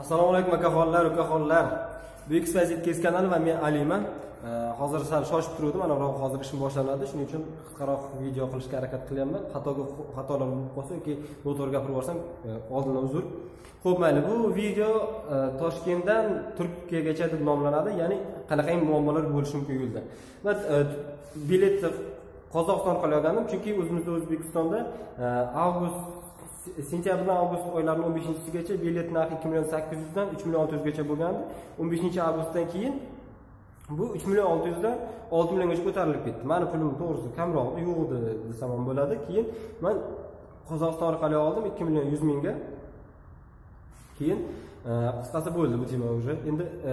assalomu alaykum akaxonlar ukaxonlar. Buyuk siz yetkazib kanali va men aliman hozir sal shoshib turuvdim mana hozir ishim boshlanadi. Shuning uchun qisqaroq video qilishga harakat qilyapman. Xatoga xatolar bo'lib qolsa yoki noto'g'ri gapirib yuborsam e, oldindan uzr. Ho'p mayli bu video e, toshkentdan turkiyagacha deb nomlanadi ya'ni qanaqangi muammolar bo'lishi mumkin yo'lda. Man e, biletni qozog'iston orqali olgandim chunki o'zimizda o'zbekistonda avgust sentyabrdan avgust oylarini o'n beshinchisigacha bilet narxi ikki million sakkiz yuzdan uch million olti yuzgacha bo'lgandi. o'n beshinchi avgustdan keyin bu uch million olti yuzdan olti milliongacha ko'tarilib ketdi. Mani pulim to'g'risi kamroq yo'q edi desam ham bo'ladi. Keyin man qozog'iston orqali oldim ikki million yuz mingga. Keyin e, qisqasi bo'ldi bu tema уже. Endi e,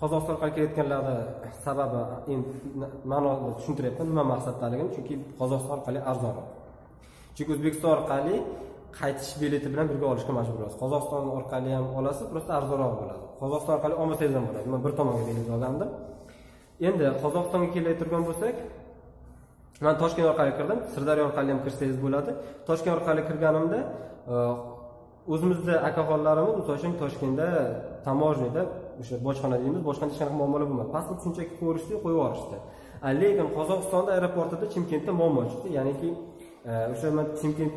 qozog'iston orqali kelayotganlarni sababi endi ma'noni tushuntiryapman. Nima maqsaddaligini chunki qozog'iston orqali arzonroq chunki o'zbekiston orqali qaytish bileti bilan birga olishga majbur bo'lasiz qozog'iston orqali ham olasiz просто arzonroq bo'ladi. Qozog'iston orqali olmasangiz ham bo'ladi. Man bir tomonga bilet olgandim endi qozog'istonga kelayotgan bo'lsak man toshkent orqali kirdim. Sirdaryo orqali ham kirsangiz bo'ladi. Toshkent orqali kirganimda e, o'zimizni akaxonlarimiz misol uchun toshkentda taможняda o'sha bojxona deymiz. Bojxonada hech qanaqa muammolar bo'lmadi. Pasport shunchaki ko'rishdi qo'yib yuborishdi. Lekin qozog'istonda aeroportida chimkentda muammo chiqdi. Ya'niki o'sha man chimkent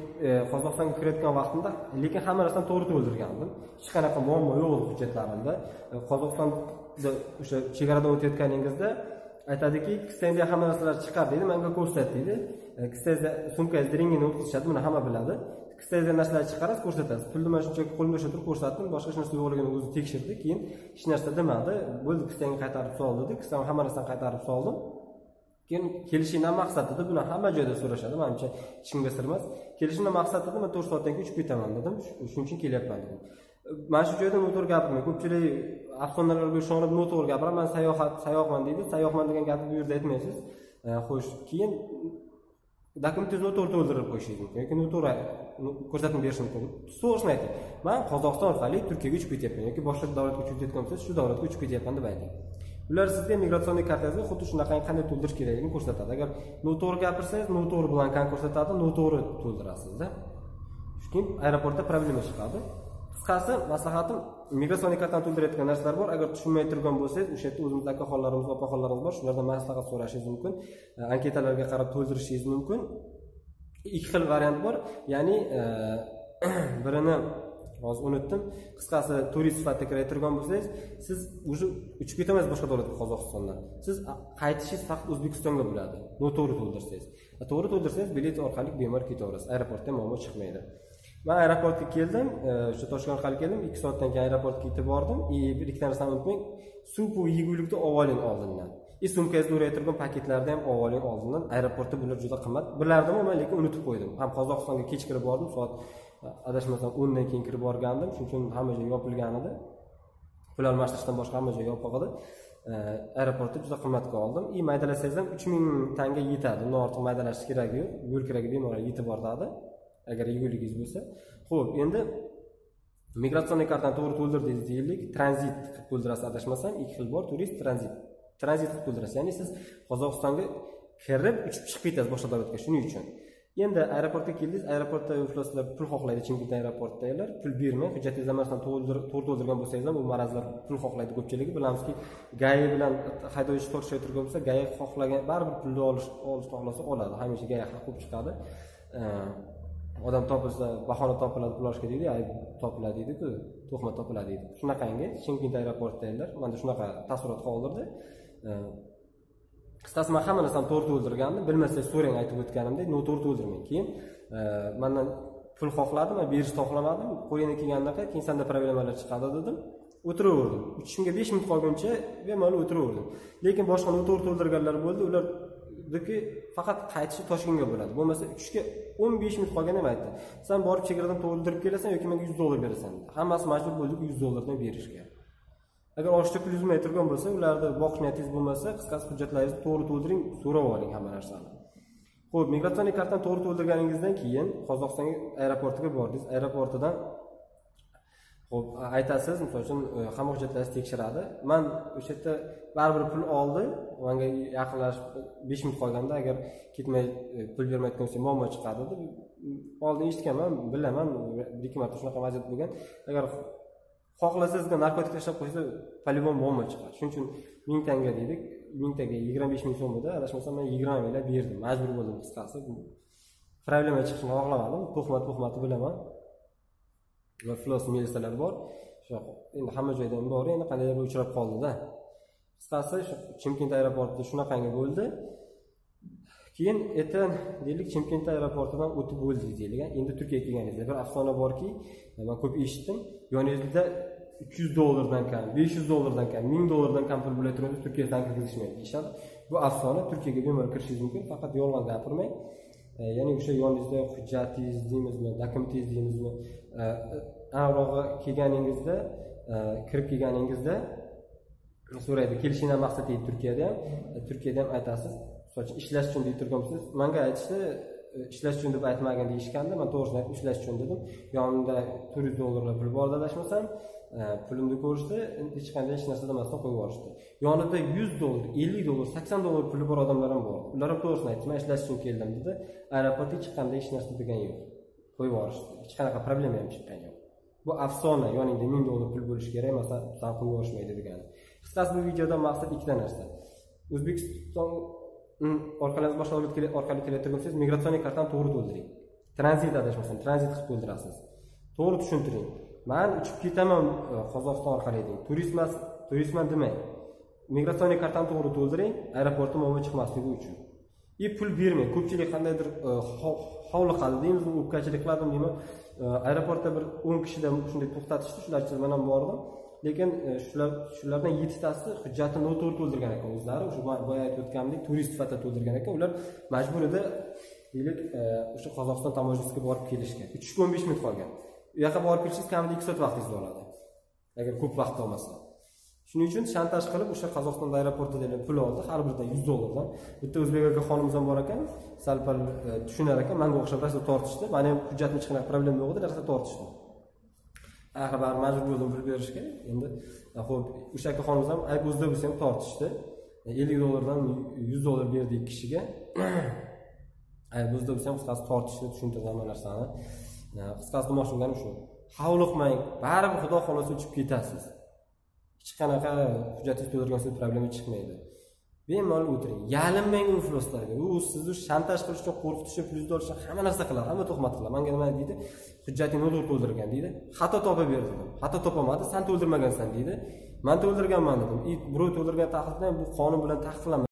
qozog'istonga kirayotgan vaqtimda lekin hamma narsani to'g'ri to'ldirgandim hech qanaqa muammo yo'q edi hujjatlarimda. Qozog'istonda o'sha chegaradan o'tayotganingizda aytadiki kissangda hamma narsalar chiqar deydi manga ko'rsat deydi. E, kissangizda sumkangizda rengini o'tkazishadi buni hamma biladi. Kissangizda narsalarni chiqarasiz ko'rsatasiz pulni mana shunchaki qo'limda ushlab turib ko'rsatdim boshqa hech narsa yo'qligini o'zi tekshirdi keyin hech narsa demadi. Bo'ldi kissangni qaytarib sol dedi. Kissani hamma narsani qaytarib soldim. Keyin kelishingdan maqsad edi buni hamma joyda so'rashadi. Manimcha hech kimga sir emas kelishimdan maqsad edi man to'rt soatdan keyin uchib ketaman dedim. Shuning uchun kelyapman dedim. Mana shu joyda noto'g'ri gapirmang. Ko'pchilik afsonalarga ishonib noto'g'ri gapiradi. Man sayohat sayyohman deydi. Sayyohman degan gapni bu yerda aytmaysiz. E, xo'sh keyin dokumentingizni noto'g'ri to'ldirib qo'yishingiz mumkin. Yoki noto'g'ri e, ko'rsatma berishi mumkin. To'g'risini ayting. Man qozog'iston orqali turkiyaga uchib ketyapman yoki boshqa davlatga uchib ketayotgan bo'lsangiz shu davlatga uchib ketyapman deb ayting. Ular sizga migratsionniy kartangizni xuddi shunaqangi qanday to'ldirish kerakligini ko'rsatadi. Agar noto'g'ri gapirsangiz noto'g'ri blankani ko'rsatadi noto'g'ri to'ldirasizda. Keyin aeroportda problema chiqadi. Qisqasi maslahatim migratsionniy kartani to'ldirayotgan narsalar bor. Agar tushunmay turgan bo'lsangiz o'sha yerda o'zimizni akaxonlarimiz opaxonlarimiz bor. Shulardan maslahat so'rashingiz mumkin. E, anketalarga qarab to'ldirishingiz mumkin. Ikki xil variant bor. Ya'ni e, birini hozir unutdim. Qisqasi turist sifatida kirayotgan bo'lsangiz siz уже uchib ketolmaysiz boshqa davlatga qozog'istondan. Siz qaytishingiz faqat o'zbekistonga bo'ladi. Noto'g'ri to'ldirsangiz. To'g'ri to'ldirsangiz bilet orqali bemalol ketaverasiz. Aeroportda muammo chiqmaydi. Man aeroportga keldim e, o'sha toshkent orqali keldim. Ikki soatdan keyin aeroportga yetib bordim. И bir ikki narsani unutmang supu yegulikni olib oling oldindan. И sumkangizda o'rayotgan paketlarni ham olib oling oldindan. Aeroportda bular juda qimmat. Bilardim man lekin unutib qo'ydim. Ham qozog'istonga kech kirib bordim. Soat adashmasam o'ndan keyin kirib borgandim shuning uchun hamma joy yopilgan edi pul almashtirishdan boshqa hamma joy yopiq edi aeroportda juda qimmatga oldim. И maydalasangiz ham uch ming tanga yetadi. Undan ortiq maydalash keragi yo'q yo'l keragi bemalol yetib boradi agar yeguligingiz bo'lsa. Ho'p endi migratsionniy kartani to'g'ri to'ldirdingiz deylik. Tranzit qilib to'ldirasiz adashmasam ikki xil bor turist tranzit. Tranzit qilib to'ldirasiz. Ya'ni siz qozog'istonga kirib uchib chiqib ketasiz boshqa davlatga. Shuning uchun. Endi aeroportga keldingiz aeroportda ifloslar pul xohlaydi. Chimkent aeroportidagilar pul bermay hujjatingizni hammasini to'g'ri to'ldirgan bo'lsangiz ham bu marazlar pul xohlaydi ko'pchiligi bilamizki gai bilan haydovchi tortishayotgan bo'lsa gai xohlagan baribir pulni olish olishni xohlasa oladi. Hamisha gai haq chiqadi. Odam topilsa bahona topiladi pul olishga deydi ayb topiladi deydiku tuhmat topiladi deydi. Shunaqangi chimkent aeroportidagilar manda shunaqa taassurot qoldirdi. Qisqasi man hamma narsani to'g'ri to'ldirgandim bilmasangiz so'rang aytib o'tganimdek noto'g'ri to'ldirmang keyin e, mandan pul xohladi man berishni xohlamadim. Qo'lingdan kelganidaqa keyin sanda problemalar chiqadi dedim. O'tiraverdim. Uchishimga besh minut qolguncha bemalol o'tiraverdim. Lekin boshqa noto'g'ri to'ldirganlar bo'ldi. Ularniki faqat qaytishi toshkentga bo'ladi. Bo'lmasa uchishga o'n besh minut qolgan ham aytdi. San borib chegaradan to'ldirib kelasan yoki menga yuz dollar berasan hammasi majbur bo'ldik yuz dollardan berishga. Agar oshda pul yuzmay turgan bo'lsa ularni boqish niyatingiz bo'lmasa qisqasi hujjatlaringizni to'g'ri to'ldiring so'rab oling hamma narsani. Ho'p migratsionniy kartani to'g'ri to'ldirganingizdan keyin qozog'istonga aeroportiga bordingiz. Aeroportidan ho'p aytasiz misol uchun e, hamma hujjatlaringizni tekshiradi. Man o'sha yerda baribir pul oldi manga yaqinlashib besh minut qolganda agar ketmay e, pul bermayotgan bo'lsa muammo chiqadi deb oldin eshitganman bilaman bir ikki marta shunaqa vaziyat bo'lgan. Agar xohlasa sizga narkotik tashlab qo'ysa по-любому bomba chiqadi. Shuning uchun ming tanga deydik mingtaga yigirma besh ming so'm adashmasam man yigirma minglab berdim. Majbur bo'ldim qisqasi problema chiqishini xohlamadim. Tuhmat tuhmatni bilaman. Va flos militsiyalar bor. Endi hamma joyda ham bor. Endi qandaydir uchrab qoldida? Qisqasi shu chimkent aeroportida shunaqangi bo'ldi. Keyin erta deylik chimkent aeroportidan o'tib bo'ldik deylik endi turkiyaga kelganingizda bir afsona borki man ko'p eshitdim. Yoningizda uch yuz dollardan kam besh yuz dollardan kam ming dollardan kam pul bo'la turib turkiyadan kirgizishmaydi deyishadi bu afsona turkiyaga bemalol kirishingiz mumkin faqat yolg'on gapirmang. E, ya'ni o'sha yoningizda hujjatingiz deymizmi dokumentingiz deymizmi e, avrog'i aniqrog'i kelganingizda e, kirib kelganingizda so'raydi kelishingdan maqsad deydi turkiyada ham turkiyada ham aytasiz. Misol uchun ishlash uchun deb turganmisiz manga aytishdi e, ishlash uchun deb aytmagin deyishganda man to'g'risini aytib ishlash uchun dedim. Yonimda to'rt yuz dollarlar pul bor adashmasam e, pulimni ko'rishdi. Hech qanday hech narsa demasdan qo'yib yuborishdi. Yonida yuz dollar ellik dollar sakson dollar puli bor odamlar ham bor. Ular ham to'g'risini aytdi man ishlash uchun keldim dedi. Aeroportga chiqqanda hech narsa degani yo'q. Qo'yib yuborishdi. Hech qanaqa problema ham chiqqani yo'q. Bu afsona yoningda ming dollar pul bo'lishi kerak masalan san qo'yib yuborishmaydi degani. Qisqasi bu videodan maqsad ikkita narsa. O'zbekiston orqalaringiz boshqa davlat orqali kelayotgan bo'lsangiz migratsion kartani to'g'ri to'ldiring? Tranzit adashmasam tranzit qilib to'ldirasiz. To'g'ri tushuntiring. Man uchib ketaman e, qozog'iston orqali deng turistman turistman demang migratsion kartani to'g'ri to'ldiring? Aeroportda muammo chiqmasligi uchun. И pul bermang. Ko'pchilik qandaydir e, hovliqadi deymiz o'pkachilik qiladimi deyman. E, aeroportda bir o'n kishidan shunday to'xtatishdi shular ichida man ham bordim lekin e, shular shulardan yettitasi hujjatni noto'g'ri to'ldirgan ekan. O'zlari o'sha boya aytib o'tgandek turist sifatida to'ldirgan ekan. Ular majbur edi deylik e, o'sha qozog'iston tamojasiga borib kelishga. uch yuzga o'n besh minut qolgan. U yoqqa borib kelishingiz kamida ikki soat vaqtingizni oladi. Agar ko'p vaqt olmasa. Shuning uchun shantaj qilib o'sha qozog'iston aeroportida pul oldi. Har biridan yuz dollardan. Bitta o'zbek aka xonimiz ham bor ekan. Sal pal e, tushunar ekan. Manga o'xshab rosa tortishdi. Mani ham hujjatim hech qanaqa problema yo'q edi rosa tortishdi. Ah, axir baribir majbur bo'ldim pul berishga endi ah, ho'p o'sha akaxonimiz ham ayb o'zida bo'lsa ham tortishdi. E, ellik dollardan yuz dollar berdik kishiga. Ayb o'zida bo'lsa ham qisqasi tortishdi tushuntirdi hamma narsani. E, qisqasi demoqchi bo'lganim shu. Hovliqmang baribir xudo xohlasa uchib ketasiz. Hech qanaqa hujjatingiz to'ldirgan problema chiqmaydi. Bemalol o'tiring. Yalinmang u ifloslarga u sizni shantaj qilish uchun qo'rqitish pulingizni olish uchun hamma narsa qiladi hamma tuhmat qiladi. Manga nima deydi? Hujjatingni noto'g'ri to'ldirgan deydi. Xato topib ber dedim. Xato topolmadi san to'ldirmagansan deydi. Man to'ldirganman dedim. И birov to'ldirgan taqdirda bu qonun bilan taqiqlanmagan